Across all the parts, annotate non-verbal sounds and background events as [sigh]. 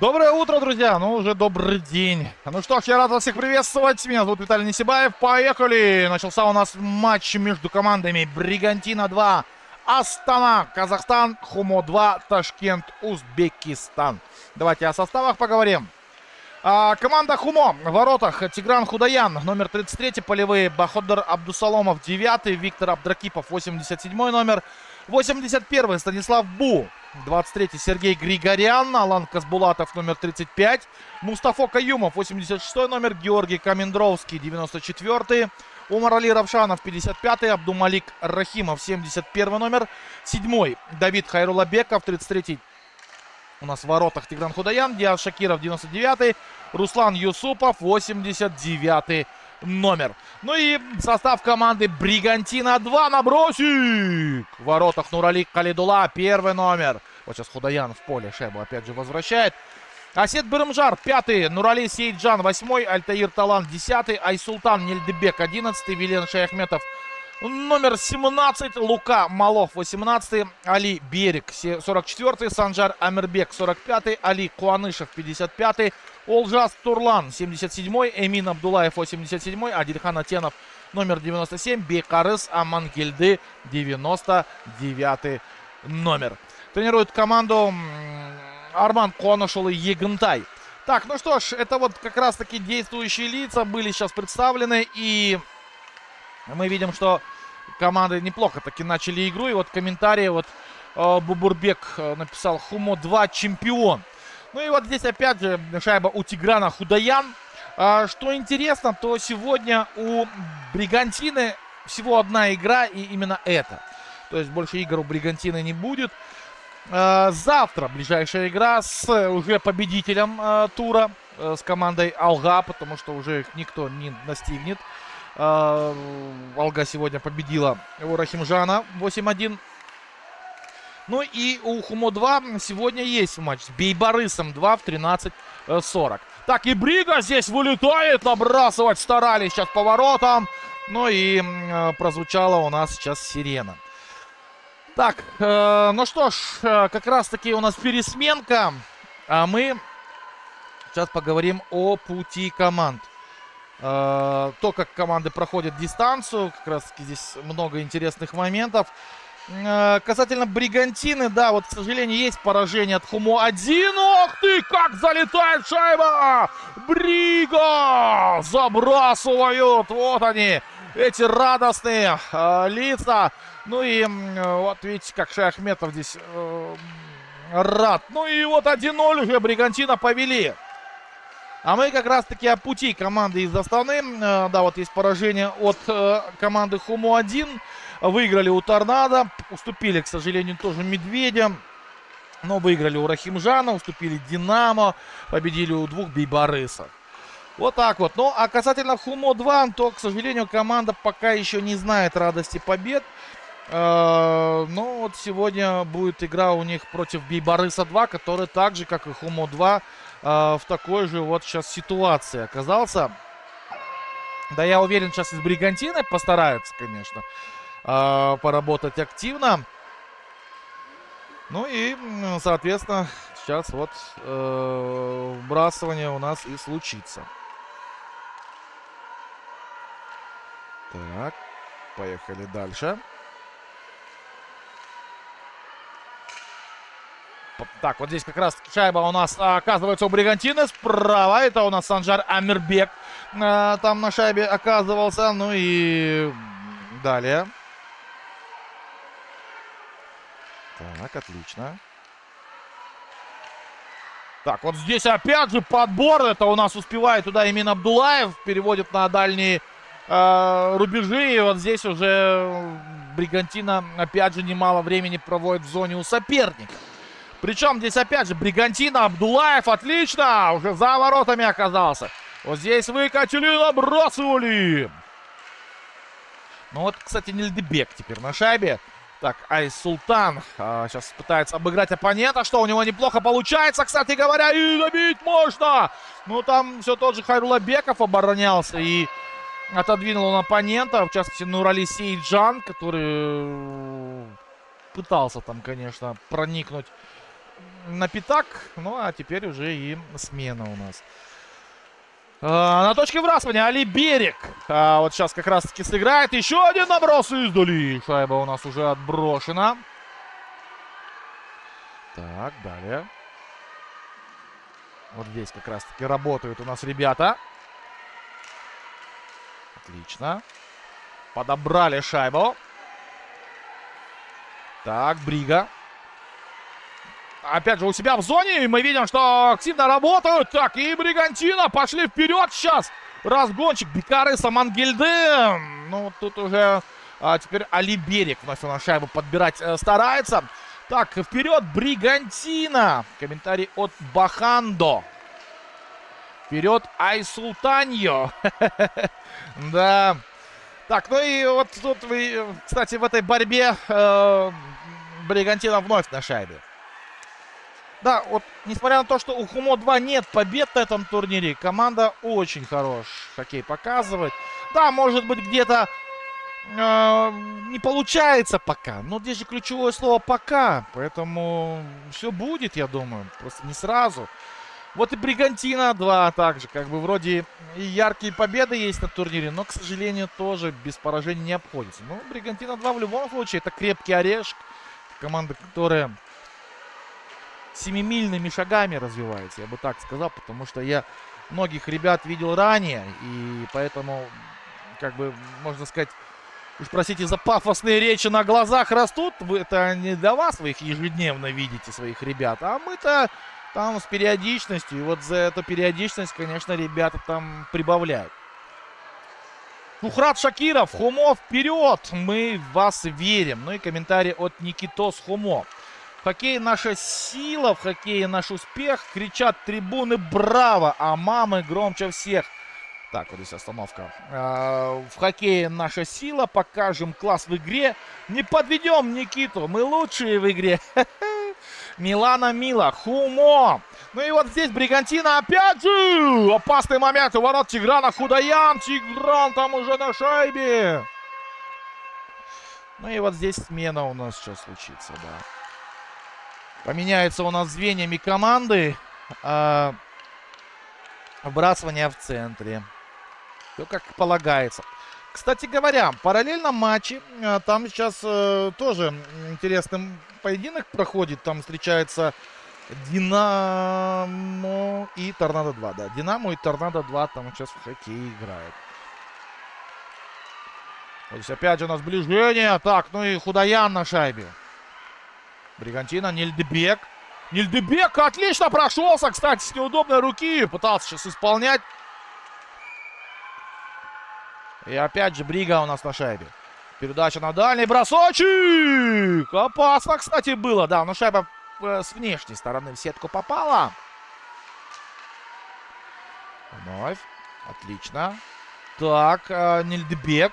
Доброе утро, друзья! Ну, уже добрый день. Ну что ж, я рад вас всех приветствовать. Меня зовут Виталий Несибаев. Поехали! Начался у нас матч между командами Бригантина 2, Астана, Казахстан, Хумо 2, Ташкент, Узбекистан. Давайте о составах поговорим. А, команда Хумо в воротах Тигран Худаян, номер 33, полевые Баходар Абдусаломов, 9, Виктор Абдракипов, 87 номер, 81 Станислав Бу, 23-й Сергей Григорян, Алан Казбулатов номер 35, Мустафо Каюмов 86 номер, Георгий Камендровский 94-й, Умар Али Равшанов 55-й, Абдумалик Рахимов 71 номер, 7 Давид Хайрулабеков 33-й у нас в воротах Тигран Худаян, Диас Шакиров 99-й, Руслан Юсупов 89-й номер. Ну и состав команды Бригантина 2 набросик. В воротах Нуралик Калидула первый номер. Вот сейчас Худаян в поле шайбу опять же возвращает. Асет Бырымжар, пятый. Нурали Сейджан, восьмой. Альтаир Талан, десятый. Айсултан Нельдебек, одиннадцатый. Вилен Шаяхметов, номер 17. Лука Малов, 18 Али Берег, 44 Санжар Амирбек, 45 Али Куанышев, 55 Олжас Турлан, 77-й. Эмин Абдулаев, 87-й. Адильхан Атенов, номер 97. Бекарыс Амангельды, 99 номер. Тренирует команду Арман Коношел и Егнтай. Так, ну что ж, это вот как раз-таки действующие лица были сейчас представлены. И мы видим, что команды неплохо таки начали игру. И вот комментарии вот э, Бубурбек э, написал Хумо 2 чемпион. Ну и вот здесь опять же шайба у Тиграна Худаян. А, что интересно, то сегодня у Бригантины всего одна игра и именно это. То есть больше игр у Бригантины не будет. А, завтра ближайшая игра с уже победителем а, тура, а, с командой Алга, потому что уже их никто не настигнет. Алга сегодня победила Рахимжана 8-1. Ну и у Хумо-2 сегодня есть матч с Бейбарысом 2 в 13.40. Так, и Брига здесь вылетает, набрасывать старались сейчас поворотом. Ну и э, прозвучала у нас сейчас сирена. Так, э, ну что ж, э, как раз таки у нас пересменка. А мы сейчас поговорим о пути команд. Э, то, как команды проходят дистанцию, как раз таки здесь много интересных моментов. Э, касательно Бригантины, да, вот, к сожалению, есть поражение от Хумо-1. Ох ты, как залетает шайба! Брига! Забрасывают, вот они, эти радостные э, лица. Ну и э, вот видите, как Шахметов здесь э, рад. Ну и вот 1-0 уже Бригантина повели. А мы как раз-таки о пути команды из Астаны. Э, да, вот есть поражение от э, команды Хумо-1. Выиграли у Торнадо. Уступили, к сожалению, тоже Медведя. Но выиграли у Рахимжана, уступили Динамо, победили у двух Бейбарысов. Вот так вот. Ну, а касательно Хумо-2, то, к сожалению, команда пока еще не знает радости побед. Э, но вот сегодня будет игра у них против Бейбарыса 2, который так же, как и Хумо-2, э, в такой же вот сейчас ситуации оказался. Да, я уверен, сейчас из Бригантины постараются, конечно э, поработать активно. Ну и, соответственно, сейчас вот э, вбрасывание у нас и случится. Так, поехали дальше. Так, вот здесь как раз шайба у нас оказывается у Бригантины. Справа это у нас Санжар Амирбек. Э, там на шайбе оказывался. Ну и далее. Так, отлично. Так, вот здесь опять же подбор. Это у нас успевает туда Имин Абдулаев. Переводит на дальние э, рубежи. И вот здесь уже Бригантина опять же немало времени проводит в зоне у соперника. Причем здесь опять же Бригантина, Абдулаев. Отлично! Уже за воротами оказался. Вот здесь выкатили, набрасывали. Ну вот, кстати, Нельдебек теперь на шайбе. Так, Айс Султан а, сейчас пытается обыграть оппонента, что у него неплохо получается, кстати говоря, и забить можно. Ну, там все тот же Хайрулабеков оборонялся и отодвинул он оппонента, в частности, Нурали Сейджан, который пытался там, конечно, проникнуть на пятак. Ну, а теперь уже и смена у нас. А, на точке вбрасывания Али Берег. А, вот сейчас как раз-таки сыграет. Еще один наброс издали. Шайба у нас уже отброшена. Так, далее. Вот здесь как раз-таки работают у нас ребята. Отлично. Подобрали шайбу. Так, Брига. Опять же, у себя в зоне. И мы видим, что активно работают. Так, и Бригантина пошли вперед сейчас. Разгончик. Бикары Самангельды. Ну, тут уже а, теперь Али Берег вновь на шайбу подбирать э, старается. Так, вперед Бригантина. Комментарий от Бахандо. Вперед Айсултаньо. [laughs] Да. Так, ну и вот тут кстати, в этой борьбе э, Бригантина вновь на шайбе. Да, вот несмотря на то, что у Хумо-2 нет побед на этом турнире, команда очень хорош хоккей показывает. Да, может быть где-то э, не получается пока, но здесь же ключевое слово «пока», поэтому все будет, я думаю, просто не сразу. Вот и Бригантина 2 также, как бы вроде и яркие победы есть на турнире, но, к сожалению, тоже без поражений не обходится. Ну, Бригантина 2 в любом случае это крепкий орешек. Команда, которая семимильными шагами развивается, я бы так сказал, потому что я многих ребят видел ранее, и поэтому, как бы, можно сказать, уж простите за пафосные речи на глазах растут, вы это не для вас, вы их ежедневно видите, своих ребят, а мы-то там с периодичностью, и вот за эту периодичность, конечно, ребята там прибавляют. Шухрат Шакиров, Хумо вперед! Мы в вас верим. Ну и комментарий от Никитос Хумо. В хоккее наша сила, в хоккее наш успех. Кричат трибуны «Браво!», а мамы громче всех. Так, вот здесь остановка. А, в хоккее наша сила, покажем класс в игре. Не подведем Никиту, мы лучшие в игре. [laughs] Милана Мила, Хумо. Ну и вот здесь Бригантина опять же. Опасный момент у ворот Тиграна Худаян. Тигран там уже на шайбе. Ну и вот здесь смена у нас сейчас случится, да. Поменяется у нас звеньями команды. А, вбрасывание в центре. Все как полагается. Кстати говоря, в параллельном матче, а, там сейчас а, тоже интересный поединок проходит. Там встречается Динамо и Торнадо 2. Да, Динамо и Торнадо 2 там сейчас в хоккей играют. Здесь опять же у нас сближение. Так, ну и Худаян на шайбе. Бригантина, Нильдебек. Нильдебек отлично прошелся, кстати, с неудобной руки. Пытался сейчас исполнять. И опять же Брига у нас на шайбе. Передача на дальний бросочек. Опасно, кстати, было. Да, но шайба э, с внешней стороны в сетку попала. Вновь. Отлично. Так, э, Нильдебек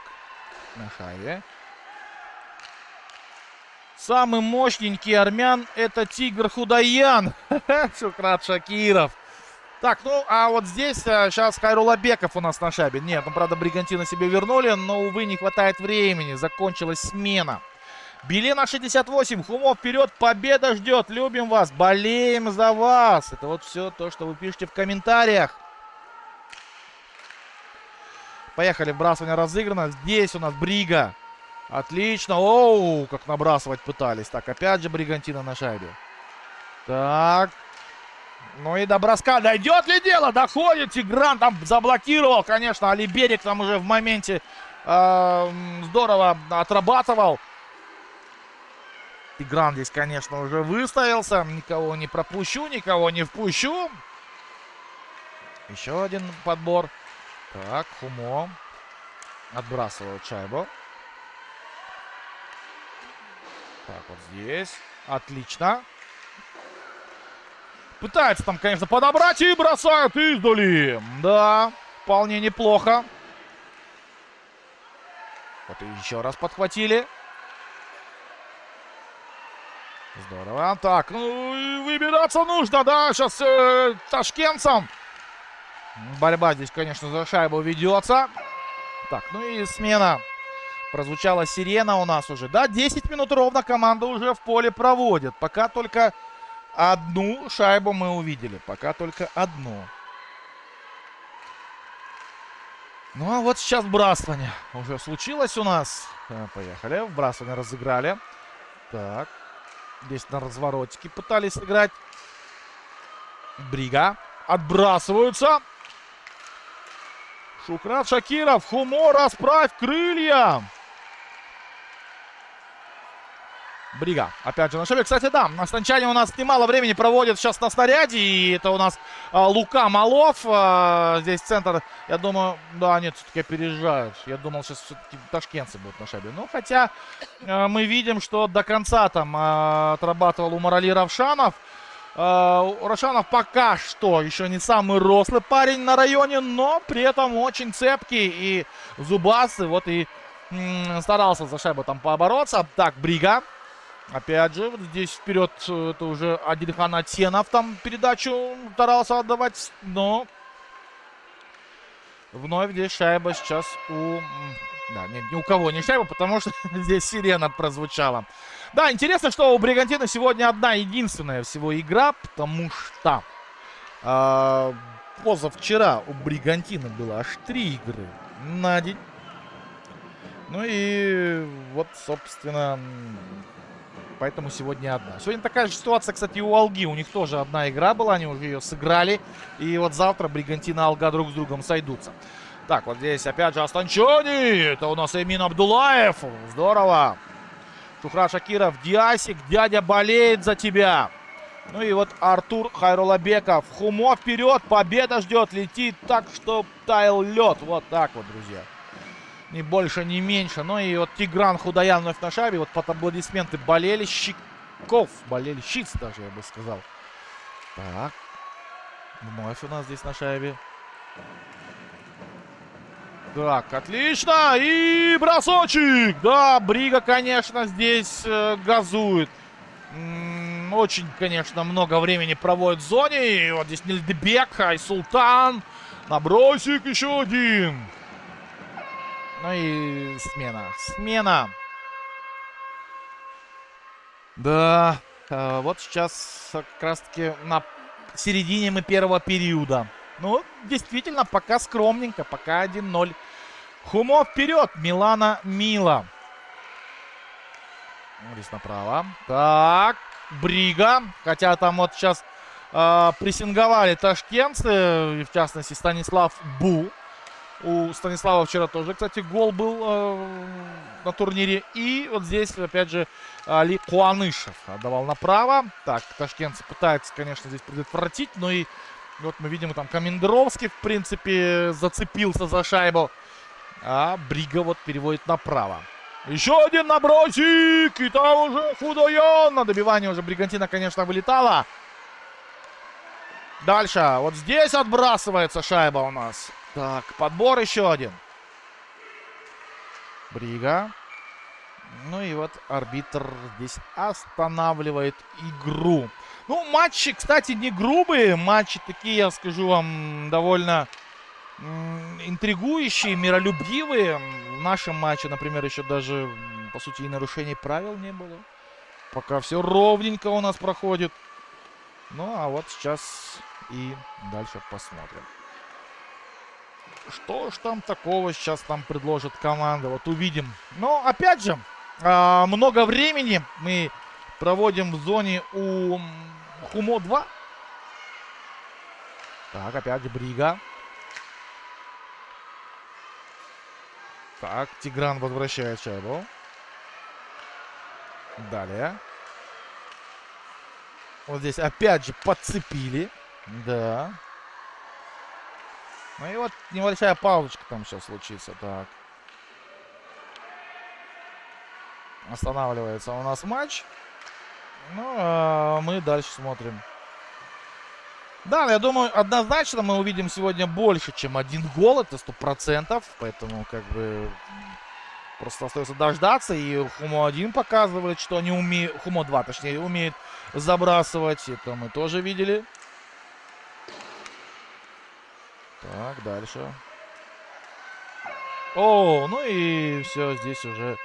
на шайбе. Самый мощненький армян это Тигр Худаян. Шукрат [laughs] Шакиров. Так, ну, а вот здесь а, сейчас Хайрулабеков у нас на шабе. Нет, ну, правда, Бригантина себе вернули, но, увы, не хватает времени. Закончилась смена. Белена 68, Хумов вперед, победа ждет. Любим вас, болеем за вас. Это вот все то, что вы пишете в комментариях. Поехали, вбрасывание разыграно. Здесь у нас Брига. Отлично. Оу, как набрасывать пытались. Так, опять же Бригантина на шайбе. Так. Ну и до броска дойдет ли дело? Доходит. Тигран там заблокировал, конечно. Али Берег там уже в моменте э, здорово отрабатывал. Тигран здесь, конечно, уже выставился. Никого не пропущу, никого не впущу. Еще один подбор. Так, Хумо отбрасывают шайбу. Так, вот здесь. Отлично. Пытается там, конечно, подобрать и бросают издали. Да, вполне неплохо. Вот и еще раз подхватили. Здорово. Так, ну выбираться нужно, да, сейчас э, ташкентцам. Борьба здесь, конечно, за шайбу ведется. Так, ну и смена Прозвучала сирена у нас уже. Да, 10 минут ровно команда уже в поле проводит. Пока только одну шайбу мы увидели. Пока только одну. Ну а вот сейчас вбрасывание уже случилось у нас. Э, поехали. Вбрасывание разыграли. Так. Здесь на разворотике пытались сыграть. Брига. Отбрасываются. Шукрат Шакиров. Хумо, расправь крылья. Брига. Опять же на шабе. Кстати, да, Станчане у нас немало времени проводит сейчас на снаряде. И это у нас а, Лука Малов. А, здесь центр, я думаю, да, нет, все-таки опережают. Я думал, сейчас все-таки ташкентцы будут на шабе. Ну, хотя а, мы видим, что до конца там а, отрабатывал у Морали Равшанов. А, Равшанов пока что еще не самый рослый парень на районе, но при этом очень цепкий и зубастый. Вот и старался за шайбу там побороться. Так, Брига. Опять же, вот здесь вперед э, это уже Адильхан Атенов там передачу старался отдавать, но вновь здесь шайба сейчас у... Да, нет, ни у кого не шайба, потому что [laughs] здесь сирена прозвучала. Да, интересно, что у Бригантина сегодня одна единственная всего игра, потому что э, позавчера у Бригантина было аж три игры на день. Ну и вот, собственно, Поэтому сегодня одна. Сегодня такая же ситуация, кстати, у Алги. У них тоже одна игра была, они уже ее сыграли. И вот завтра Бригантина и Алга друг с другом сойдутся. Так, вот здесь опять же Астанчони. Это у нас Эмин Абдулаев. Здорово. Шухра Шакиров. Диасик, дядя болеет за тебя. Ну и вот Артур Хайрулабеков. Хумо вперед, победа ждет. Летит так, что таял лед. Вот так вот, друзья. Ни больше, ни меньше. Ну и вот Тигран Худаян вновь на шабе. Вот под аплодисменты болельщиков. Болельщиц даже, я бы сказал. Так. Вновь у нас здесь на шайбе. Так, отлично. И бросочек. Да, Брига, конечно, здесь э, газует. М -м, очень, конечно, много времени проводит в зоне. И вот здесь Нильдебек, Айсултан. Набросик еще один. Ну и смена. Смена. Да, э, вот сейчас как раз-таки на середине мы первого периода. Ну, действительно, пока скромненько, пока 1-0. Хумо вперед, Милана Мила. Здесь направо. Так, Брига. Хотя там вот сейчас э, прессинговали ташкентцы, в частности Станислав Бу. У Станислава вчера тоже, кстати, гол был э, на турнире. И вот здесь, опять же, Али Куанышев отдавал направо. Так, ташкентцы пытаются, конечно, здесь предотвратить. Но и вот мы видим, там Комендровский, в принципе, зацепился за шайбу. А Брига вот переводит направо. Еще один набросик! И там уже Худоян. На добивание уже Бригантина, конечно, вылетала. Дальше. Вот здесь отбрасывается шайба у нас. Так, подбор еще один. Брига. Ну и вот арбитр здесь останавливает игру. Ну, матчи, кстати, не грубые. Матчи такие, я скажу вам, довольно интригующие, миролюбивые. В нашем матче, например, еще даже, по сути, и нарушений правил не было. Пока все ровненько у нас проходит. Ну, а вот сейчас и дальше посмотрим. Что ж там такого сейчас там предложит команда? Вот увидим. Но, опять же, а, много времени мы проводим в зоне у Хумо-2. Так, опять Брига. Так, Тигран возвращает шайбу. Далее. Вот здесь опять же подцепили. Да. Ну и вот небольшая паузочка там сейчас случится. Так. Останавливается у нас матч. Ну, а мы дальше смотрим. Да, я думаю, однозначно мы увидим сегодня больше, чем один гол. Это сто процентов. Поэтому, как бы, просто остается дождаться. И Хумо-1 показывает, что они умеют... Хумо-2, точнее, умеет забрасывать. Это мы тоже видели. Так, дальше. О, ну и все, здесь уже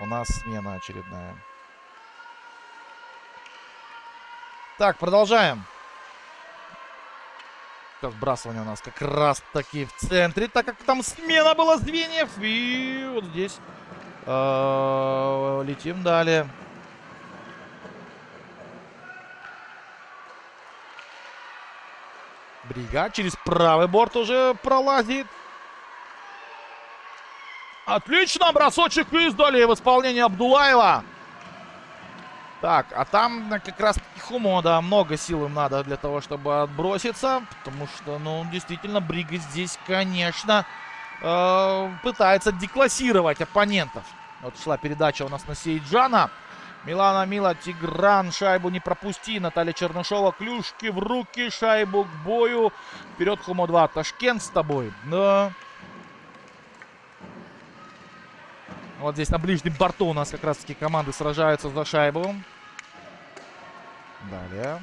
у нас смена очередная. Так, продолжаем. Сейчас сбрасывание у нас как раз таки в центре, так как там смена была звеньев. И вот здесь э, летим далее. Брига через правый борт уже пролазит. Отлично, бросочек издали в исполнении Абдулаева. Так, а там как раз Хумо, да, много сил им надо для того, чтобы отброситься. Потому что, ну, действительно, Брига здесь, конечно, э, пытается деклассировать оппонентов. Вот шла передача у нас на Сейджана. Милана Мила, Тигран, шайбу не пропусти. Наталья Чернышова, клюшки в руки, шайбу к бою. Вперед, Хумо 2, Ташкент с тобой. Да. Вот здесь на ближнем борту у нас как раз таки команды сражаются за шайбу. Далее.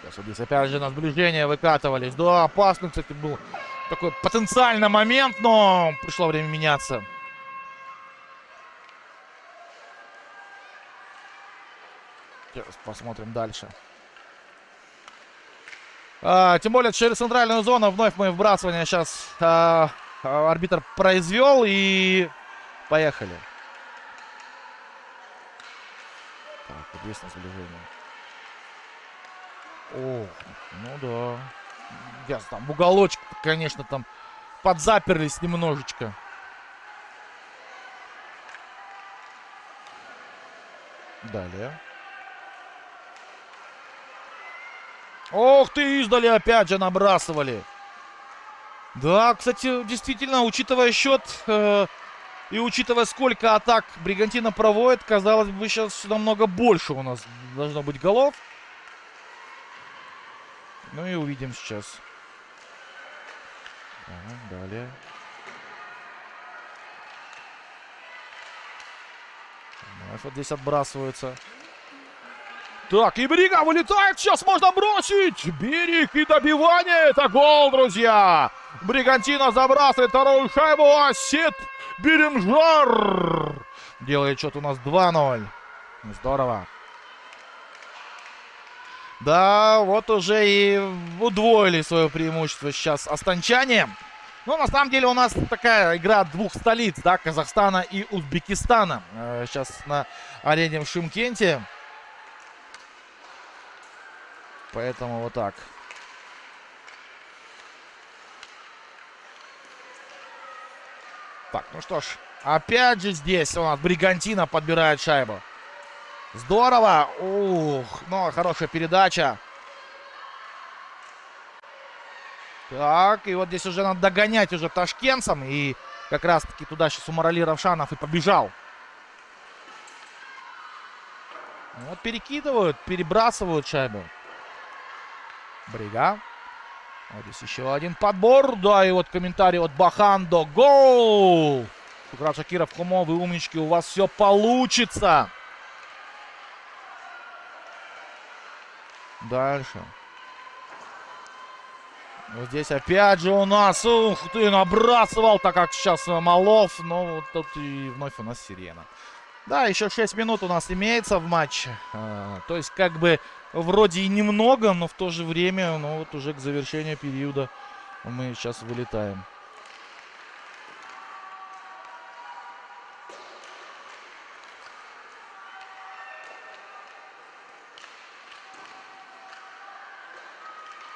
Сейчас вот здесь опять же на сближение выкатывались. Да, опасный, кстати, был такой потенциальный момент, но пришло время меняться. Сейчас посмотрим дальше. А, тем более через центральную зону вновь мы вбрасывание сейчас а, а, арбитр произвел и поехали. Так, есть на сближение. О, ну да. Ясно, там уголочек, конечно, там подзаперлись немножечко. Далее. Ох ты, издали опять же набрасывали. Да, кстати, действительно, учитывая счет э, и учитывая, сколько атак Бригантина проводит, казалось бы, сейчас намного больше у нас должно быть голов. Ну и увидим сейчас. Так, далее. Вот здесь отбрасываются. Так, и Брига вылетает. Сейчас можно бросить. Берег и добивание. Это гол, друзья. Бригантина забрасывает вторую шайбу. А Сет Беремжар делает счет у нас 2-0. Здорово. Да, вот уже и удвоили свое преимущество сейчас останчане. Ну, на самом деле у нас такая игра двух столиц, да, Казахстана и Узбекистана. Э, сейчас на арене в Шимкенте. Поэтому вот так. Так, ну что ж, опять же здесь у нас Бригантина подбирает шайбу. Здорово! Ух, ну, хорошая передача. Так, и вот здесь уже надо догонять уже ташкентцам. И как раз-таки туда сейчас Умарали Равшанов и побежал. Вот перекидывают, перебрасывают шайбу. Брига. Вот здесь еще один подбор. Да, и вот комментарий от Бахандо. Гол! Шукрат Шакиров, Хумо, вы умнички, у вас все получится. Дальше. Вот здесь опять же у нас, ух ты, набрасывал, так как сейчас Малов. Но вот тут и вновь у нас Сирена. Да, еще 6 минут у нас имеется в матче. А, то есть, как бы, вроде и немного, но в то же время, ну, вот уже к завершению периода мы сейчас вылетаем.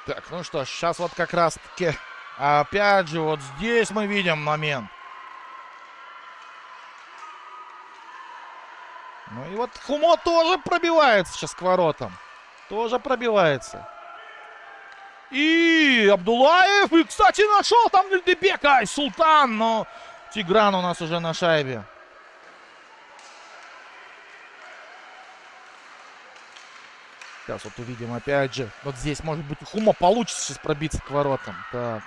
Так, ну что, сейчас вот как раз-таки, опять же, вот здесь мы видим момент. Ну и вот Хумо тоже пробивается сейчас к воротам. Тоже пробивается. И Абдулаев. И, кстати, нашел там Вильдебека. Султан. Но Тигран у нас уже на шайбе. Сейчас вот увидим опять же. Вот здесь, может быть, у Хума получится сейчас пробиться к воротам. Так.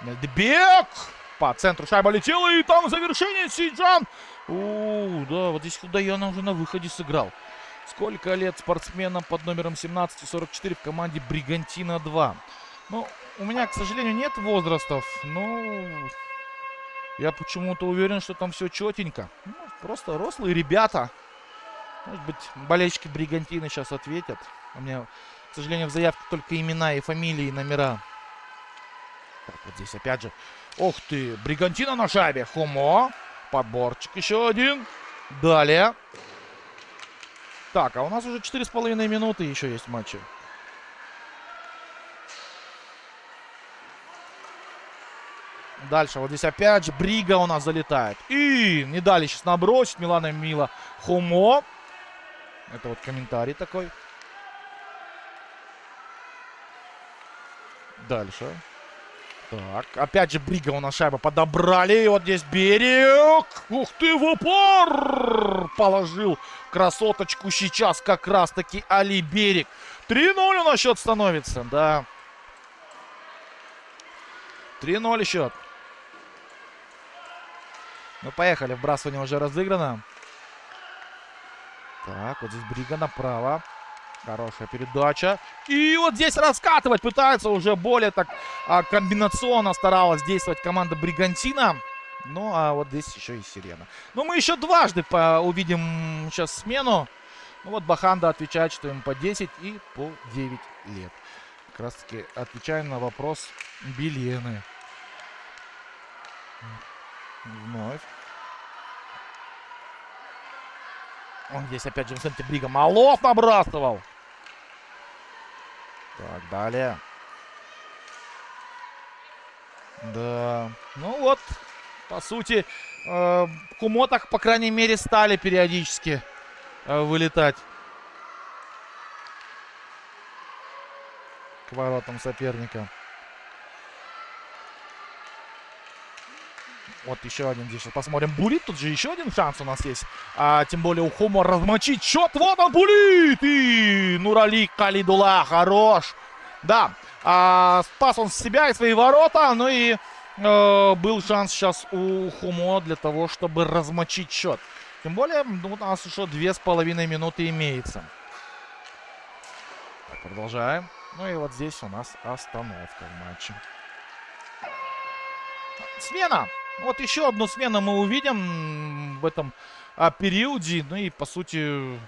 Мельдебек! По центру шайба летела, и там завершение Сиджан. У, да, вот здесь Худаяна уже на выходе сыграл. Сколько лет спортсменам под номером 17-44 в команде Бригантина 2? Ну, у меня, к сожалению, нет возрастов, но Я почему-то уверен, что там все четенько. Ну, просто рослые ребята. Может быть, болельщики Бригантины сейчас ответят. У меня, к сожалению, в заявке только имена и фамилии, и номера. Так, вот здесь опять же. Ох ты, Бригантина на шайбе. Хомо. Подборчик еще один. Далее. Так, а у нас уже 4,5 минуты еще есть в матче. Дальше, вот здесь опять же Брига у нас залетает. И не дали сейчас набросить Милана Мила Хомо. Это вот комментарий такой. Дальше. Так, опять же Брига у нас шайба подобрали. И вот здесь берег. Ух ты, в упор! Положил красоточку сейчас как раз-таки Али Берег. 3-0 у нас счет становится, да. 3-0 счет. Ну, поехали. Вбрасывание уже разыграно. Так, вот здесь Брига направо. Хорошая передача. И вот здесь раскатывать пытается уже более так а, комбинационно старалась действовать команда Бригантина. Ну, а вот здесь еще и Сирена. Но мы еще дважды по увидим сейчас смену. Ну вот Баханда отвечает, что им по 10 и по 9 лет. Как раз таки отвечаем на вопрос Белены. Вновь. Он здесь опять же, смотрите, Брига Малов набрасывал. Так, далее. Да, ну вот, по сути, э, Кумотах, по крайней мере, стали периодически э, вылетать. К воротам соперника. Вот еще один здесь. Посмотрим. Булит. Тут же еще один шанс у нас есть. А, тем более у Хомо размочить счет. Вот он, Булит! И Нурали Калидула. Хорош. Да. А, спас он себя и свои ворота. Ну и э, был шанс сейчас у Хумо для того, чтобы размочить счет. Тем более ну, у нас еще две с половиной минуты имеется. Так, продолжаем. Ну и вот здесь у нас остановка в матче. Смена. Вот еще одну смену мы увидим в этом а, периоде. Ну и, по сути,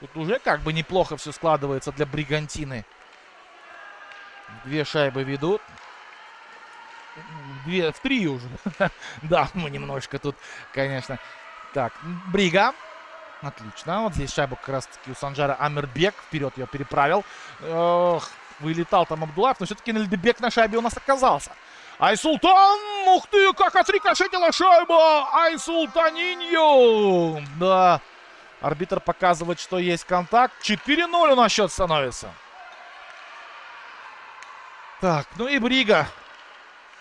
тут уже как бы неплохо все складывается для Бригантины. Две шайбы ведут. Две, в три уже. [laughs] да, мы немножко тут, конечно. Так, Брига. Отлично. Вот здесь шайбу как раз-таки у Санжара Амирбек. Вперед ее переправил. Ох, вылетал там Абдулаев, но все-таки Нальдебек на шайбе у нас оказался. Айсултан! Ух ты, как отрикошетила шайба! Айсултаниньо! Да, арбитр показывает, что есть контакт. 4-0 у нас счет становится. Так, ну и Брига.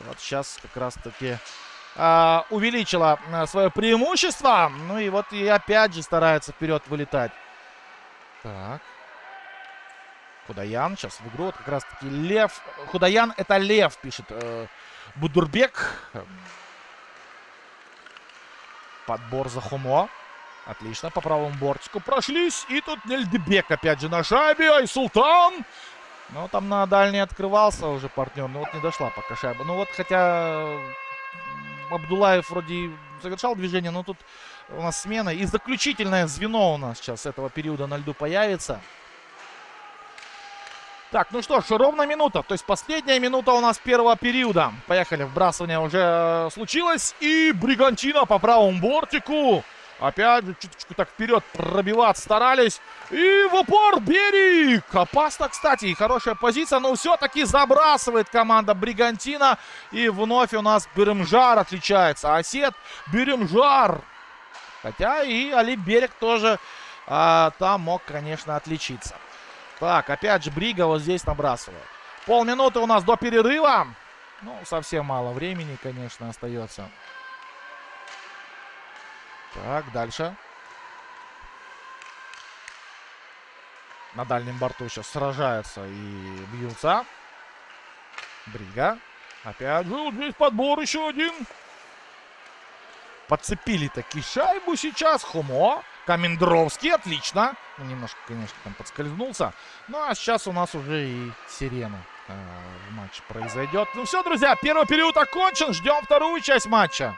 Вот сейчас как раз-таки а, увеличила а, свое преимущество. Ну и вот и опять же старается вперед вылетать. Так. Худаян сейчас в игру. Вот как раз-таки Лев. Худаян это Лев, пишет э, Будурбек. Подбор за Хумо. Отлично, по правому бортику прошлись. И тут Нельдебек опять же на шайбе. Ай, Султан. Ну, там на дальний открывался уже партнер. Ну, вот не дошла пока шайба. Ну, вот хотя Абдулаев вроде завершал движение, но тут у нас смена. И заключительное звено у нас сейчас этого периода на льду появится. Так, ну что ж, ровно минута. То есть последняя минута у нас первого периода. Поехали, вбрасывание уже э, случилось. И Бригантина по правому бортику. Опять же, чуточку так вперед пробивать старались. И в упор берег. Опасно, кстати, и хорошая позиция, но все-таки забрасывает команда Бригантина. И вновь у нас Беремжар отличается. Осет Беремжар. Хотя и Али Берег тоже а, там мог, конечно, отличиться. Так, опять же, Брига вот здесь набрасывает. Полминуты у нас до перерыва. Ну, совсем мало времени, конечно, остается. Так, дальше. На дальнем борту сейчас сражаются и бьются. Брига. Опять же, вот здесь подбор еще один. Подцепили таки шайбу сейчас. Хомо. Камендровский, отлично. Немножко, конечно, там подскользнулся. Ну, а сейчас у нас уже и сирена э, в матче произойдет. Ну все, друзья, первый период окончен. Ждем вторую часть матча.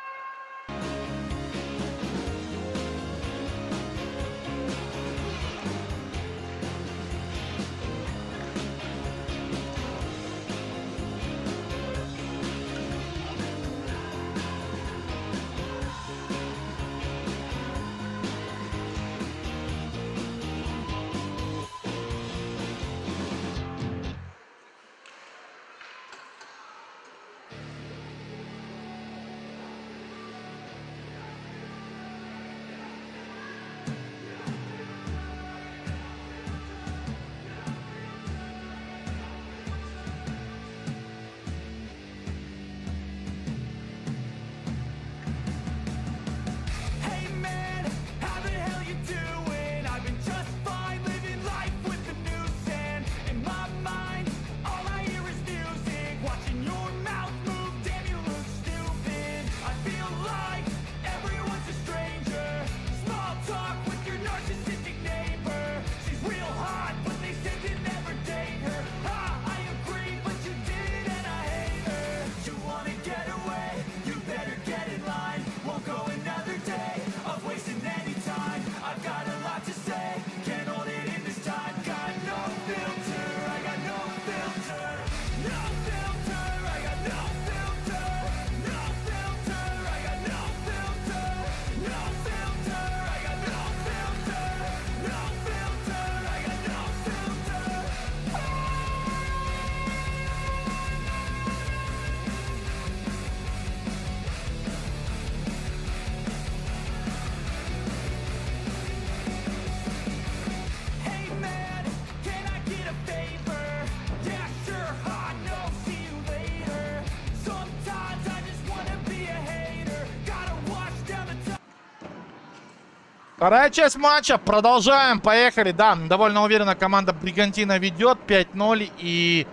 Вторая часть матча. Продолжаем. Поехали. Да, довольно уверенно команда Бригантина ведет 5-0. И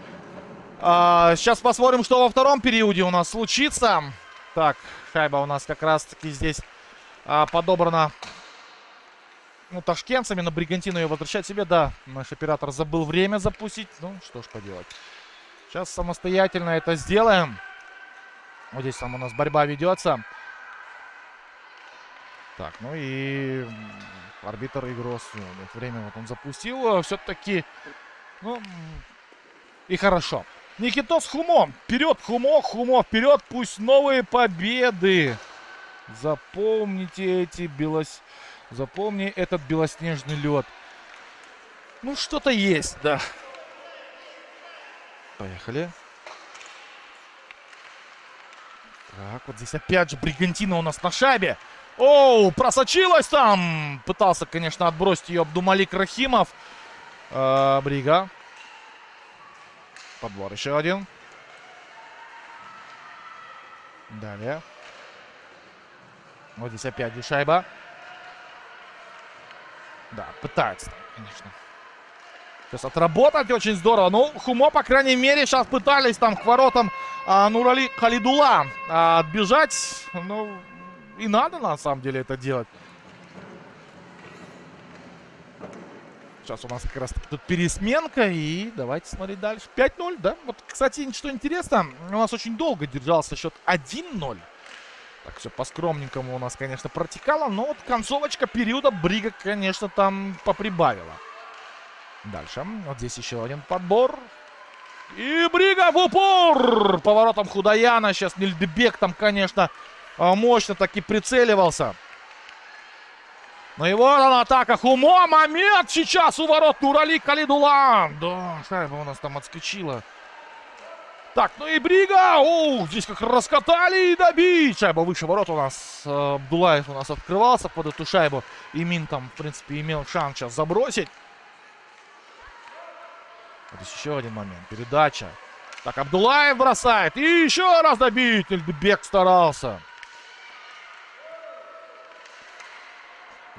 э, сейчас посмотрим, что во втором периоде у нас случится. Так, шайба у нас как раз-таки здесь э, подобрана ну, ташкентцами. На Бригантину ее возвращать себе. Да, наш оператор забыл время запустить. Ну, что ж поделать. Сейчас самостоятельно это сделаем. Вот здесь там у нас борьба ведется. Так, ну и арбитр игру ну, время вот он запустил. А Все-таки, ну, и хорошо. Никитос Хумо. Вперед, Хумо, Хумо, вперед. Пусть новые победы. Запомните эти белос... Запомни этот белоснежный лед. Ну, что-то есть, да. Поехали. Так, вот здесь опять же Бригантина у нас на шайбе. Оу, просочилась там. Пытался, конечно, отбросить ее Абдумалик Рахимов. Э, Брига. Подбор еще один. Далее. Вот здесь опять же шайба. Да, пытается, конечно. Сейчас отработать очень здорово. Ну, Хумо, по крайней мере, сейчас пытались там к воротам а, Нурали Халидула а, отбежать. Ну, и надо на самом деле это делать. Сейчас у нас как раз тут пересменка. И давайте смотреть дальше. 5-0, да? Вот, кстати, что интересно. У нас очень долго держался счет 1-0. Так, все по-скромненькому у нас, конечно, протекало. Но вот концовочка периода Брига, конечно, там поприбавила. Дальше. Вот здесь еще один подбор. И Брига в упор! Поворотом Худаяна. Сейчас Нильдебек там, конечно, мощно таки прицеливался. Ну и вот она атака. Хумо, момент сейчас у ворот Нурали Калидулан. Да, шайба у нас там отскочила. Так, ну и Брига. О, здесь как раскатали и добить. Шайба выше ворот у нас. Э, Абдулаев у нас открывался под эту шайбу. И Мин там, в принципе, имел шанс сейчас забросить. Вот здесь еще один момент. Передача. Так, Абдулаев бросает. И еще раз добить. Эльдебек старался.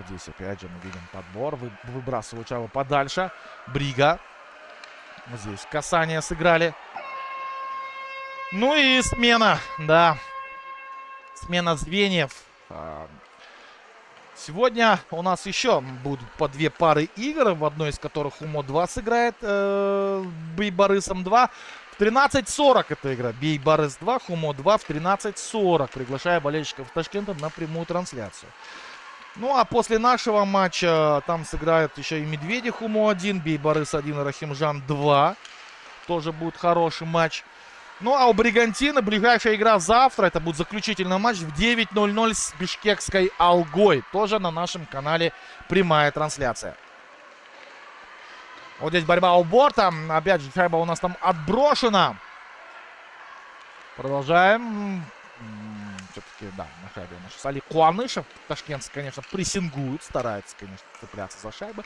Здесь опять же мы видим подбор. Вы, выбрасывают Чава подальше. Брига. Здесь касание сыграли. Ну и смена, да. Смена звеньев. А, сегодня у нас еще будут по две пары игр, в одной из которых Умо-2 сыграет э, Бей Борисом 2. В 13.40 эта игра. Бей Борис 2, Хумо 2 в 13.40. Приглашаю болельщиков Ташкента на прямую трансляцию. Ну, а после нашего матча там сыграют еще и Медведи Хумо 1, Бей Борис 1 и Рахимжан 2. Тоже будет хороший матч. Ну, а у Бригантина ближайшая игра завтра. Это будет заключительный матч в 9.00 с бишкекской Алгой. Тоже на нашем канале прямая трансляция. Вот здесь борьба у борта. Опять же, шайба у нас там отброшена. Продолжаем все-таки, да, на шайбе наш Сали Куанышев. Ташкентцы, конечно, прессингуют, стараются, конечно, цепляться за шайбы.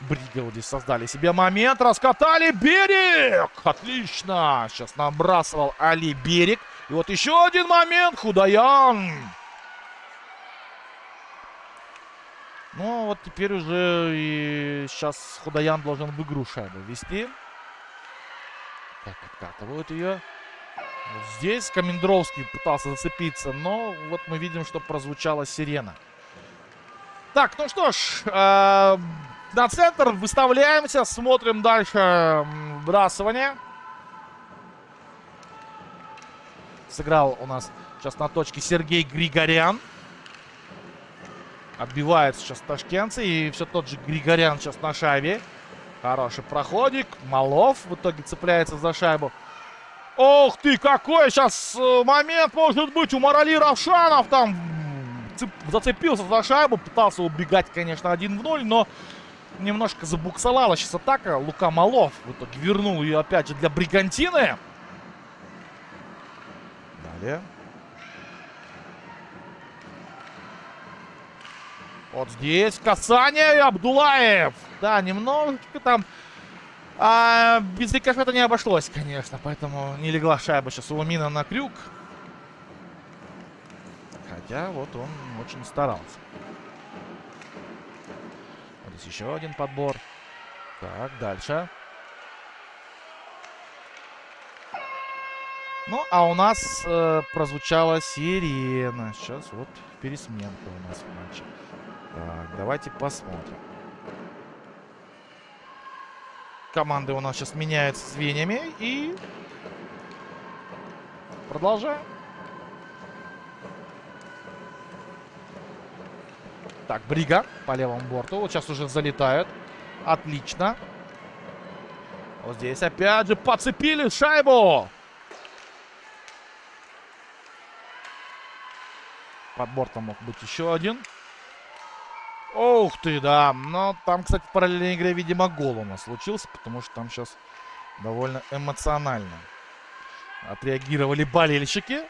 Брига вот здесь создали себе момент, раскатали берег! Отлично! Сейчас набрасывал Али берег. И вот еще один момент, Худаян! Ну, вот теперь уже и сейчас Худаян должен в игру шайбу вести. Так, откатывают ее. Здесь Камендровский пытался зацепиться, но вот мы видим, что прозвучала сирена. Так, ну что ж, э, на центр выставляемся, смотрим дальше вбрасывание. Сыграл у нас сейчас на точке Сергей Григорян. Отбивается сейчас ташкентцы. И все тот же Григорян сейчас на шайбе. Хороший проходик. Малов в итоге цепляется за шайбу. Ох ты, какой сейчас э, момент может быть у Марали Равшанов там зацепился за шайбу, пытался убегать, конечно, один в ноль, но немножко забуксовала сейчас атака. Лука Малов в итоге вернул ее опять же для Бригантины. Далее. Вот здесь касание Абдулаев. Да, немножечко там а, без рикошета не обошлось, конечно. Поэтому не легла шайба сейчас у Ламина на крюк. Хотя вот он очень старался. Здесь еще один подбор. Так, дальше. Ну, а у нас э, прозвучала сирена. Сейчас вот пересменка у нас в матче. Так, давайте посмотрим. Команды у нас сейчас меняются звеньями. И продолжаем. Так, Брига по левому борту. Вот сейчас уже залетают. Отлично. Вот здесь опять же подцепили шайбу. Под бортом мог быть еще один. Ух ты, да. Но там, кстати, в параллельной игре, видимо, гол у нас случился, потому что там сейчас довольно эмоционально отреагировали болельщики.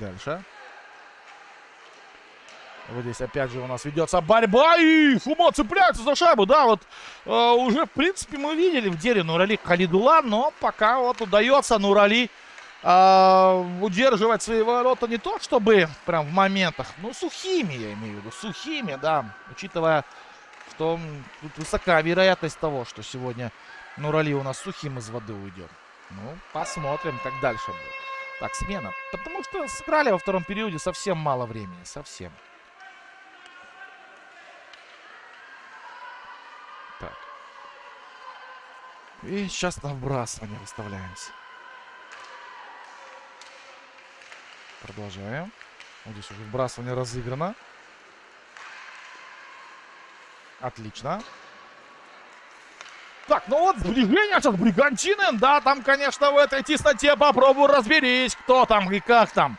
Дальше. Вот здесь опять же у нас ведется борьба. И Фумо цепляется за шайбу. Да, вот э, уже, в принципе, мы видели в деле Нурали Халидула. Но пока вот удается Нурали удерживать свои ворота не то, чтобы прям в моментах. Ну, сухими, я имею в виду. Сухими, да. Учитывая, что тут высока вероятность того, что сегодня Нурали у нас сухим из воды уйдет. Ну, посмотрим, как дальше будет. Так, смена. Потому что сыграли во втором периоде совсем мало времени. Совсем. Так. И сейчас на вбрасывание выставляемся. Продолжаем. Вот здесь уже вбрасывание разыграно. Отлично. Так, ну вот сближение сейчас Бригантины. Да, там, конечно, в этой тесноте попробую разберись, кто там и как там.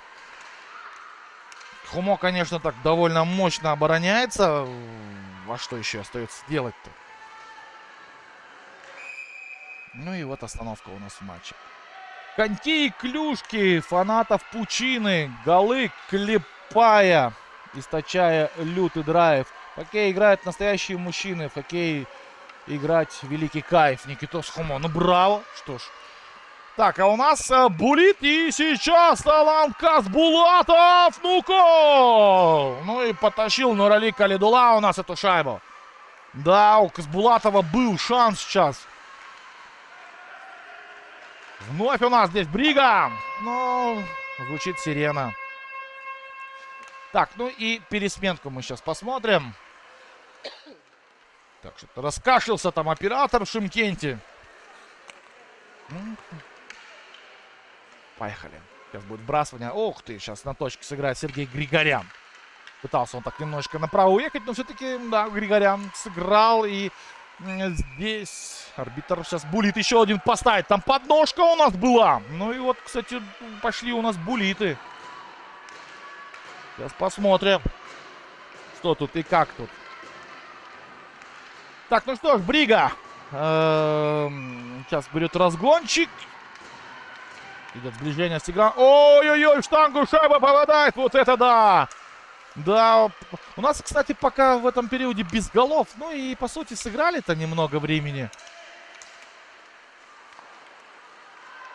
Хумо, конечно, так довольно мощно обороняется. Во что еще остается делать-то? Ну и вот остановка у нас в матче. Коньки и клюшки фанатов Пучины. Голы клепая, источая лютый драйв. В хоккей играют настоящие мужчины. В хоккей играть великий кайф. Никитос Хумо. Ну, браво. Что ж. Так, а у нас э, Булит и сейчас талант Казбулатов. Ну-ка! Ну и потащил Нурали Калидула у нас эту шайбу. Да, у Казбулатова был шанс сейчас. Вновь у нас здесь Брига. Ну, звучит сирена. Так, ну и пересменку мы сейчас посмотрим. Так, что-то раскашлялся там оператор в Шимкенте. Поехали. Сейчас будет вбрасывание. Ох ты, сейчас на точке сыграет Сергей Григорян. Пытался он так немножко направо уехать, но все-таки, да, Григорян сыграл. И здесь арбитр сейчас булит еще один поставить. Там подножка у нас была. Ну и вот, кстати, пошли у нас булиты. Сейчас посмотрим, что тут и как тут. Так, ну что ж, Брига. Эм, сейчас берет разгончик. Идет сближение с Тигран. Ой-ой-ой, штангу шайба попадает. Вот это да! Да, у нас, кстати, пока в этом периоде без голов. Ну и, по сути, сыграли-то немного времени.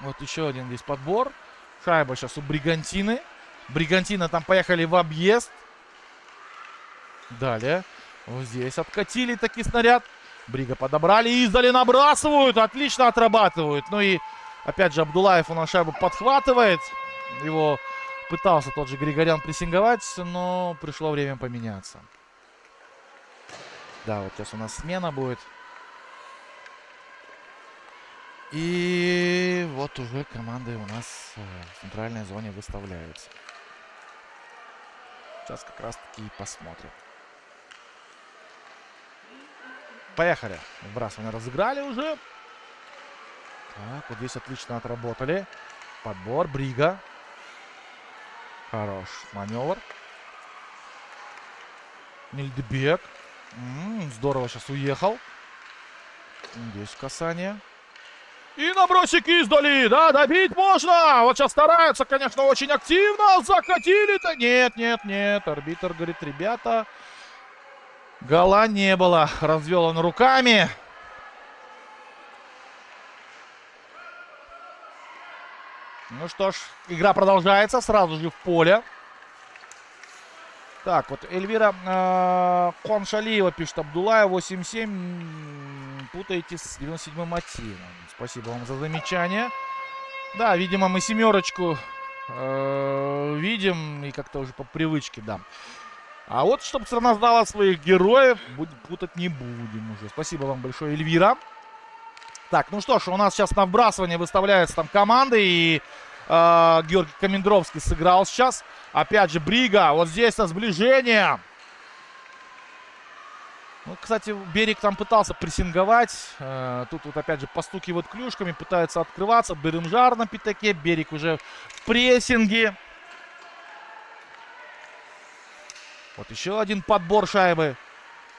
Вот еще один здесь подбор. Шайба сейчас у Бригантины. Бригантина там поехали в объезд. Далее. Вот здесь откатили таки снаряд. Брига подобрали. Издали набрасывают. Отлично отрабатывают. Ну и опять же Абдулаев у нас шайбу подхватывает. Его пытался тот же Григорян прессинговать, но пришло время поменяться. Да, вот сейчас у нас смена будет. И вот уже команды у нас в центральной зоне выставляются. Сейчас как раз таки посмотрим. Поехали. Вбрасывание разыграли уже. Так, вот здесь отлично отработали. Подбор, Брига. Хорош маневр. Нильдебек. М -м, здорово сейчас уехал. Здесь касание. И набросик издали. Да, добить можно. Вот сейчас стараются, конечно, очень активно. Закатили-то. Нет, нет, нет. Арбитр говорит, ребята, Гола не было. Развел он руками. Ну что ж, игра продолжается. Сразу же в поле. Так, вот Эльвира э, Коншалиева пишет, Абдулая 8-7, путаете с 97-м Атином. Спасибо вам за замечание. Да, видимо, мы семерочку э, видим и как-то уже по привычке, да. А вот, чтобы страна знала своих героев, будет, путать не будем уже. Спасибо вам большое, Эльвира. Так, ну что ж, у нас сейчас на вбрасывание выставляются там команды. И э, Георгий Комендровский сыграл сейчас. Опять же, Брига. Вот здесь на сближение. Ну, кстати, Берег там пытался прессинговать. Э, тут вот опять же постукивают клюшками, пытаются открываться. Берымжар на пятаке. Берег уже в прессинге. Вот еще один подбор шайбы.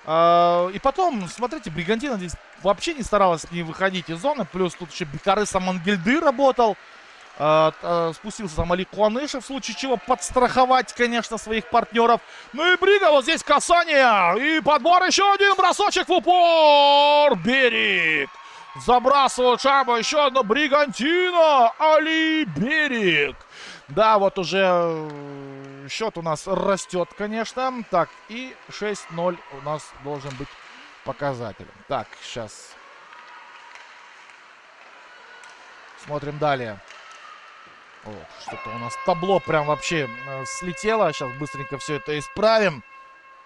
Э, и потом, смотрите, Бригантина здесь вообще не старалась не выходить из зоны. Плюс тут еще Бекарыса Мангельды работал. Э, э, спустился там Али Куанышев, в случае чего подстраховать, конечно, своих партнеров. Ну и Брига, вот здесь касание. И подбор еще один бросочек в упор. Берег. Забрасывает шайбу еще одно Бригантина. Али Берег. Да, вот уже э, счет у нас растет, конечно. Так, и 6-0 у нас должен быть показателем. Так, сейчас. Смотрим далее. Ох, что-то у нас табло прям вообще э, слетело. Сейчас быстренько все это исправим.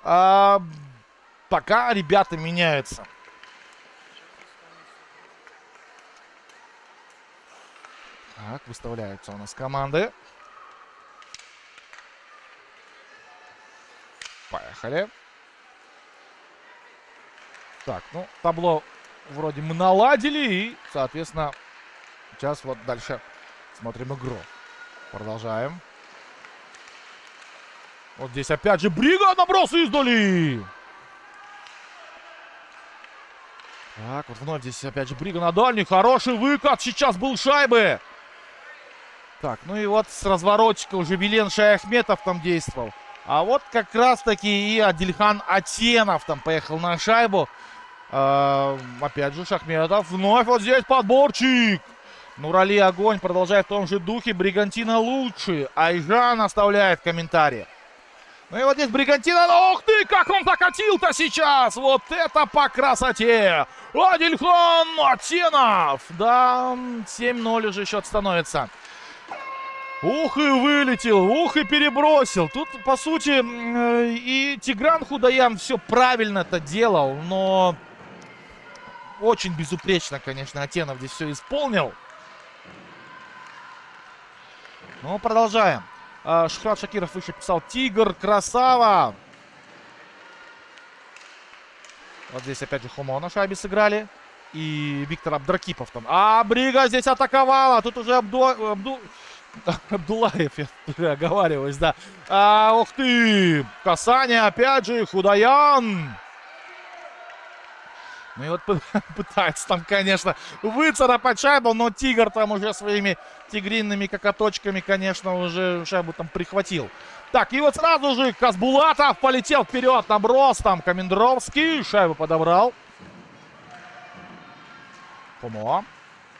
А, пока ребята меняются. Так, выставляются у нас команды. Поехали. Так, ну, табло вроде мы наладили. И, соответственно, сейчас вот дальше смотрим игру. Продолжаем. Вот здесь опять же Брига наброс издали. Так, вот вновь здесь опять же Брига на дальний. Хороший выкат сейчас был шайбы. Так, ну и вот с разворотчика уже Белен Шаяхметов там действовал. А вот как раз-таки и Адильхан Атенов там поехал на шайбу. Э, опять же Шахметов. Вновь вот здесь подборчик. Нурали огонь продолжает в том же духе. Бригантина лучше. Айжан оставляет комментарии. Ну и вот здесь Бригантина. Ох ты, как он закатил-то сейчас! Вот это по красоте! Адильхан Атенов! Да, 7-0 уже счет становится. Ух и вылетел, ух и перебросил. Тут, по сути, и Тигран Худаян все правильно-то делал, но очень безупречно, конечно, Атенов здесь все исполнил. Ну, продолжаем. А, Шухрат Шакиров выше писал Тигр, красава. Вот здесь опять же Хумо на шайбе сыграли. И Виктор Абдракипов там. А Брига здесь атаковала. Тут уже Абду... Абду... [laughs] Абдулаев, я оговариваюсь, да. А, ух ты! Касание, опять же, Худаян. Ну и вот [laughs] пытается там, конечно, выцарапать шайбу, но Тигр там уже своими тигринными кокоточками, конечно, уже шайбу там прихватил. Так, и вот сразу же Казбулатов полетел вперед, наброс там Камендровский, шайбу подобрал. Хомо.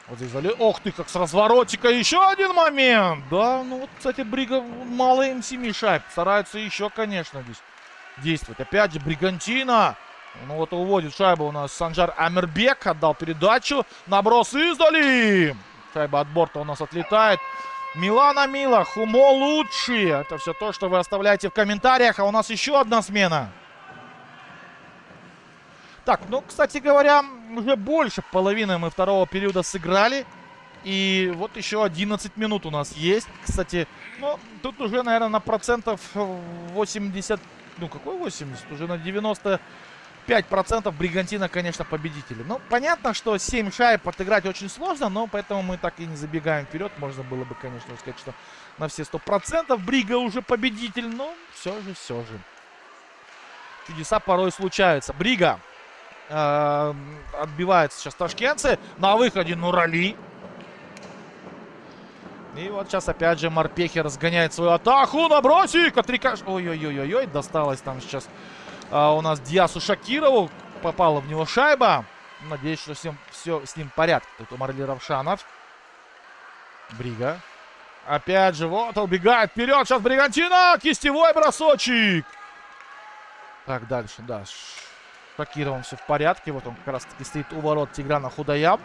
Вот здесь зали... Ох ты, как с разворотика. Еще один момент. Да, ну вот, кстати, Брига мало им 7 шайб. Стараются еще, конечно, здесь действовать. Опять же, Бригантина. Ну вот уводит шайбу у нас Санжар Амербек Отдал передачу. Наброс издали. Шайба от борта у нас отлетает. Милана Мила, Хумо лучшие. Это все то, что вы оставляете в комментариях. А у нас еще одна смена. Так, ну, кстати говоря, уже больше половины мы второго периода сыграли. И вот еще 11 минут у нас есть. Кстати, ну, тут уже, наверное, на процентов 80... Ну, какой 80? Уже на 90 5% Бригантина, конечно, победители. Ну, понятно, что 7 шайб отыграть очень сложно, но поэтому мы так и не забегаем вперед. Можно было бы, конечно, сказать, что на все 100%. Брига уже победитель, но все же, все же. Чудеса порой случаются. Брига эм, э, отбивается сейчас ташкентцы. На выходе Нурали. И вот сейчас опять же Морпехи разгоняет свою атаку. Набросик! Отрикаш... Ой-ой-ой-ой, досталось там сейчас а, у нас Диасу Шакирову. Попала в него шайба. Надеюсь, что всем, все с ним в порядке. Тут у Марли Равшанов. Брига. Опять же, вот убегает вперед. Сейчас Бригантина. Кистевой бросочек. Так, дальше, да. Шокирован все в порядке. Вот он как раз таки стоит у ворот Тиграна Худая.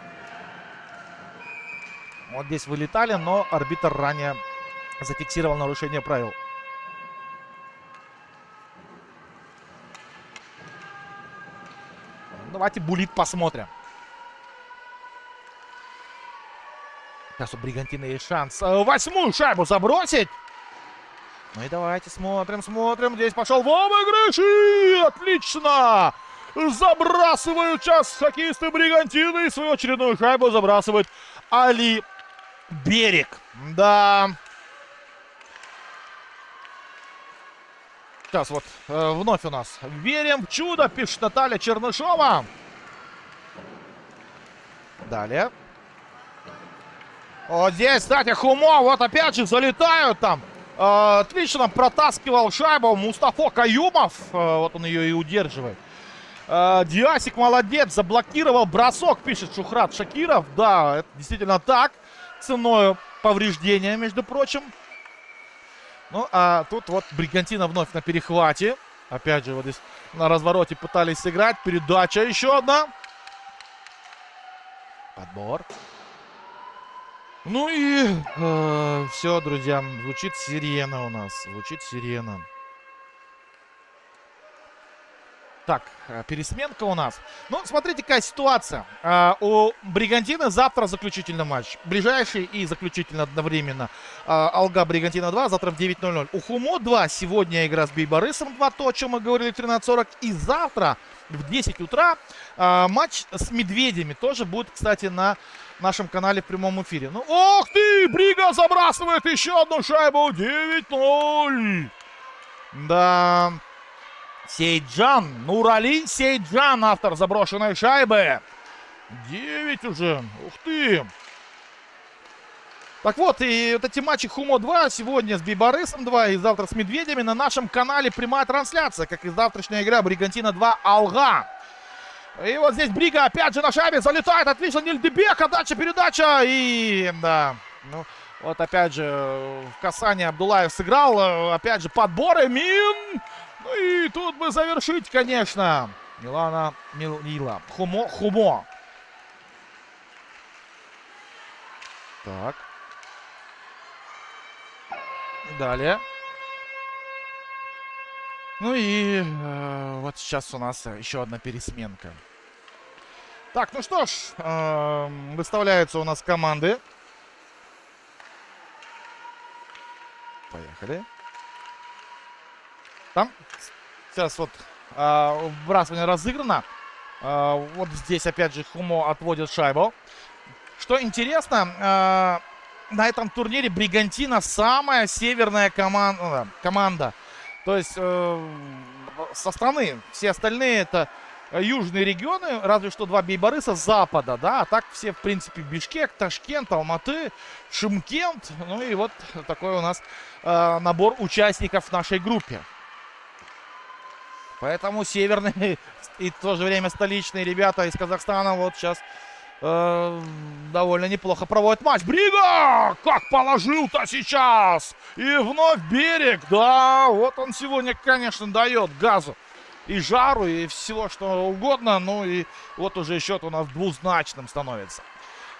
Вот здесь вылетали, но арбитр ранее зафиксировал нарушение правил. Давайте булит посмотрим. Сейчас у Бригантина есть шанс э, восьмую шайбу забросить. Ну и давайте смотрим, смотрим. Здесь пошел обыгрыш. И отлично! Забрасывают сейчас хоккеисты Бригантины. И свою очередную шайбу забрасывает Али Берег. Да. Сейчас вот э, вновь у нас. Верим в чудо, пишет Наталья Чернышова. Далее. Вот здесь, кстати, Хумо, вот опять же залетают там. Э, отлично протаскивал шайбу Мустафо Каюмов. Э, вот он ее и удерживает. Э, Диасик молодец, заблокировал бросок, пишет Шухрат Шакиров. Да, это действительно так. Ценой повреждения, между прочим. Ну, а тут вот Бригантина вновь на перехвате. Опять же, вот здесь на развороте пытались сыграть. Передача еще одна. Подбор. Ну и э, все, друзья, звучит сирена у нас. Звучит сирена. Так, э, пересменка у нас. Ну, смотрите, какая ситуация. А, у Бригантины завтра заключительный матч. Ближайший и заключительный одновременно. А, Алга Бригантина 2 завтра в 9.00. У Хумо 2 сегодня игра с Бейборысом 2, то, о чем мы говорили в 13.40. И завтра в 10 утра матч с Медведями. Тоже будет, кстати, на нашем канале в прямом эфире. Ну, ох ты! Брига забрасывает еще одну шайбу. 9-0. Да... Сейджан, Нурали Сейджан, автор заброшенной шайбы. 9 уже, ух ты. Так вот, и вот эти матчи Хумо 2 сегодня с Биборысом 2 и завтра с Медведями на нашем канале прямая трансляция, как и завтрашняя игра Бригантина 2 Алга. И вот здесь Брига опять же на шайбе залетает, отлично, Нильдебека, дальше передача. И, да, ну, вот опять же в касании Абдулаев сыграл, опять же подборы, Мин, ну и тут бы завершить, конечно. Милана Мила. Хумо. Хумо. Так. Далее. Ну и э, вот сейчас у нас еще одна пересменка. Так, ну что ж, э, выставляются у нас команды. Поехали. Там сейчас вот э, вбрасывание разыграно. Э, вот здесь опять же Хумо отводит шайбу. Что интересно, э, на этом турнире Бригантина самая северная команда. команда. То есть э, со стороны все остальные это южные регионы, разве что два Бейборыса с запада, да, а так все, в принципе, Бишкек, Ташкент, Алматы, Шимкент, ну и вот такой у нас э, набор участников в нашей группе. Поэтому северные [laughs] и в то же время столичные ребята из Казахстана вот сейчас э, довольно неплохо проводят матч. Брига! Как положил-то сейчас! И вновь берег. Да, вот он сегодня, конечно, дает газу. И жару, и всего, что угодно. Ну и вот уже счет у нас двузначным становится.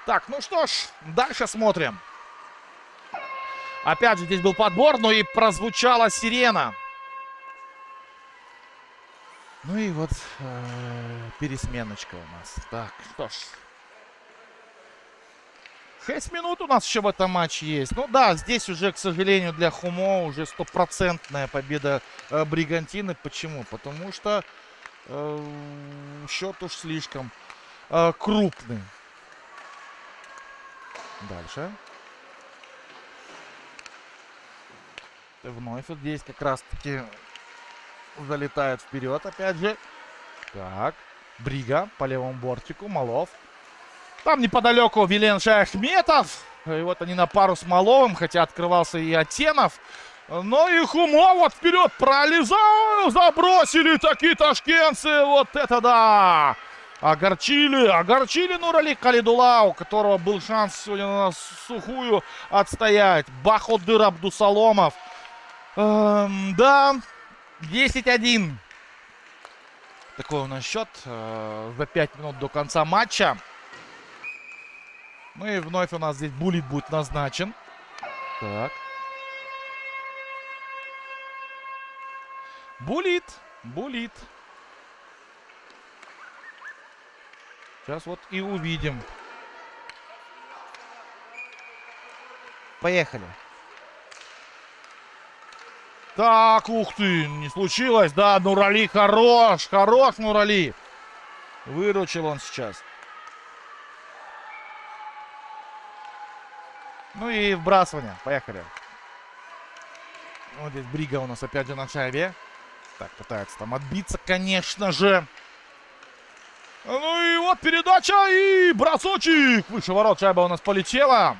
Так, ну что ж, дальше смотрим. Опять же, здесь был подбор, но и прозвучала сирена. Ну и вот э, пересменочка у нас. Так, что ж. 6 минут у нас еще в этом матче есть. Ну да, здесь уже, к сожалению, для Хумо уже стопроцентная победа э, Бригантины. Почему? Потому что э, счет уж слишком э, крупный. Дальше. Вновь вот здесь как раз-таки залетает вперед опять же. Так, Брига по левому бортику, Малов. Там неподалеку Вилен Шахметов. И вот они на пару с Маловым, хотя открывался и Атенов. Но и Хумо вот вперед пролезал, забросили такие ташкентцы, вот это да! Огорчили, огорчили Нурали Калидула, у которого был шанс сегодня на сухую отстоять. Баходыр Абдусаломов. Эм, да, 10-1. Такой у нас счет э, за 5 минут до конца матча. Ну и вновь у нас здесь булит будет назначен. Так. Булит. Булит. Сейчас вот и увидим. Поехали. Так, ух ты, не случилось, да, Нурали хорош, хорош Нурали. Выручил он сейчас. Ну и вбрасывание, поехали. Вот здесь Брига у нас опять же на шайбе. Так, пытается там отбиться, конечно же. Ну и вот передача и бросочек. Выше ворот шайба у нас полетела.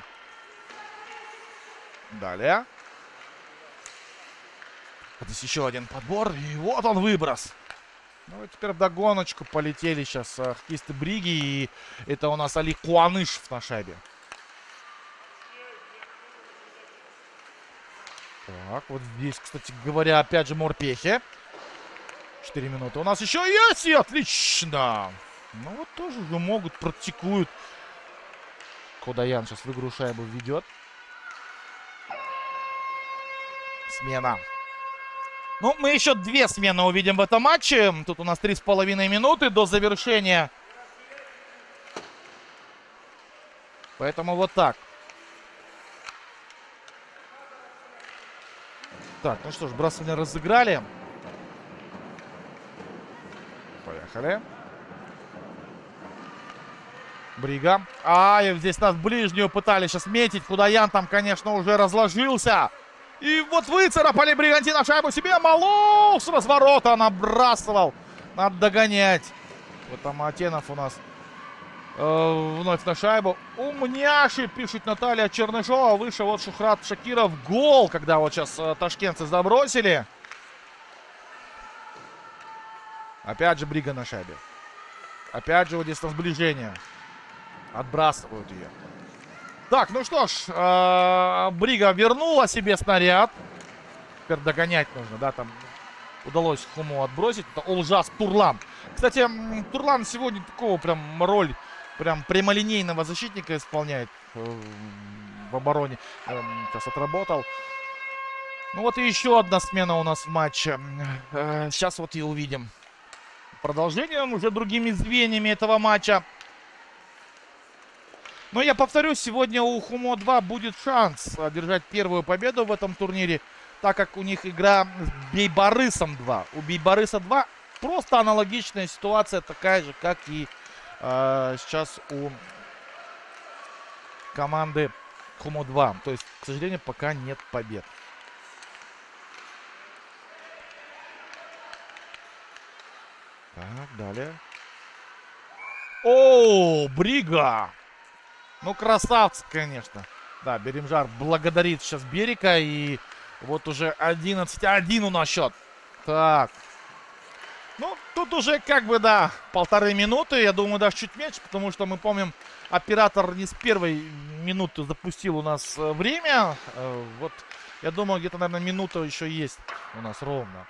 Далее. Здесь еще один подбор. И вот он выброс. Ну и теперь в догоночку полетели сейчас э, хоккеисты Бриги. И это у нас Али Куанышев на шайбе. Так, вот здесь, кстати говоря, опять же морпехи. 4 минуты у нас еще есть, и отлично. Ну вот тоже уже могут, практикуют. Кудаян сейчас в игру шайбу ведет. Смена. Ну, мы еще две смены увидим в этом матче. Тут у нас три с половиной минуты до завершения. Поэтому вот так. Так, ну что ж, бросание разыграли. Поехали. Брига. А, здесь нас ближнюю пытались сейчас метить. Худаян там, конечно, уже разложился. И вот выцарапали Бригантина шайбу себе. Малов с разворота набрасывал. Надо догонять. Вот там Атенов у нас э, вновь на шайбу. Умняши, пишет Наталья Чернышова. Выше вот Шухрат Шакиров. Гол, когда вот сейчас э, ташкентцы забросили. Опять же Брига на шайбе. Опять же вот здесь на сближение. Отбрасывают ее. Так, ну что ж, э, Брига вернула себе снаряд. Теперь догонять нужно, да, там удалось Хуму отбросить. Это Олжас Турлан. Кстати, Турлан сегодня такого прям роль прям прямолинейного защитника исполняет э, в обороне. Э, сейчас отработал. Ну вот и еще одна смена у нас в матче. Э, сейчас вот и увидим. Продолжением уже другими звеньями этого матча. Но я повторюсь, сегодня у Хумо-2 будет шанс одержать первую победу в этом турнире, так как у них игра с Бейбарысом 2. У Бейбарыса 2 просто аналогичная ситуация, такая же, как и э, сейчас у команды Хумо-2. То есть, к сожалению, пока нет побед. Так, далее. О, Брига! Ну, красавцы, конечно. Да, Беремжар благодарит сейчас Берика. И вот уже 11-1 у нас счет. Так. Ну, тут уже как бы, да, полторы минуты. Я думаю, даже чуть меньше, потому что мы помним, оператор не с первой минуты запустил у нас э, время. Э, вот, я думаю, где-то, наверное, минута еще есть у нас ровно.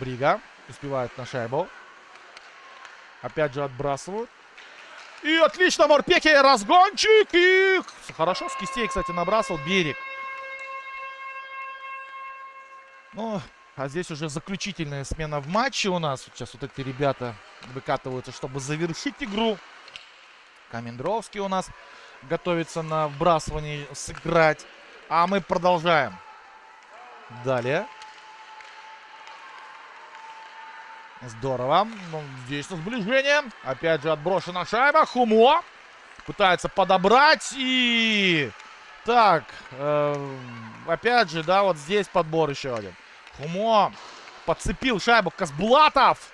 Брига успевает на шайбу. Опять же отбрасывают. И отлично, Морпеки, разгончик. И хорошо с кистей, кстати, набрасывал берег. Ну, а здесь уже заключительная смена в матче у нас. Сейчас вот эти ребята выкатываются, чтобы завершить игру. Камендровский у нас готовится на вбрасывании сыграть. А мы продолжаем. Далее. Здорово. Ну, здесь на сближение. Опять же отброшена шайба. Хумо пытается подобрать. И... Так. Э, опять же, да, вот здесь подбор еще один. Хумо подцепил шайбу Казблатов.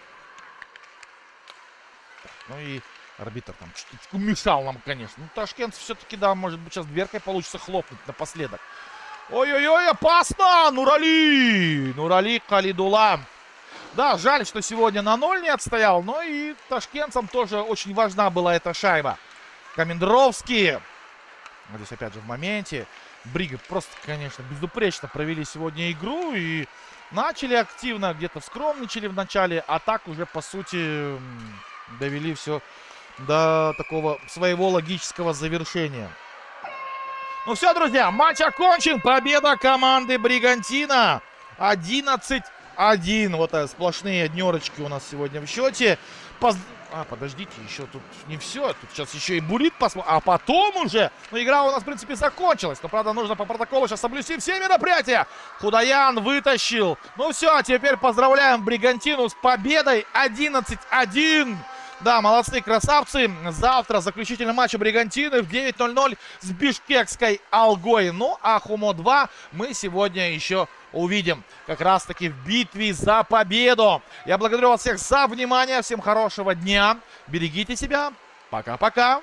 Ну и арбитр там чуть-чуть мешал нам, конечно. Ну, Ташкент все-таки, да, может быть, сейчас дверкой получится хлопнуть напоследок. Ой-ой-ой, опасно! Нурали! Нурали Калидула да, жаль, что сегодня на ноль не отстоял, но и ташкентцам тоже очень важна была эта шайба. Комендровский. Здесь опять же в моменте. Брига просто, конечно, безупречно провели сегодня игру. И начали активно, где-то скромничали в начале, а так уже, по сути, довели все до такого своего логического завершения. Ну все, друзья, матч окончен. Победа команды Бригантина. 11-1. Вот а, сплошные однерочки у нас сегодня в счете. Поз... А, подождите, еще тут не все. Тут сейчас еще и бурит посмотрим. А потом уже... Ну, игра у нас, в принципе, закончилась. Но, правда, нужно по протоколу сейчас соблюсти все мероприятия. Худаян вытащил. Ну все, теперь поздравляем Бригантину с победой. 11-1. Да, молодцы, красавцы. Завтра заключительный матч Бригантины в 9.00 с бишкекской Алгой. Ну, а Хумо-2 мы сегодня еще увидим как раз-таки в битве за победу. Я благодарю вас всех за внимание. Всем хорошего дня. Берегите себя. Пока-пока.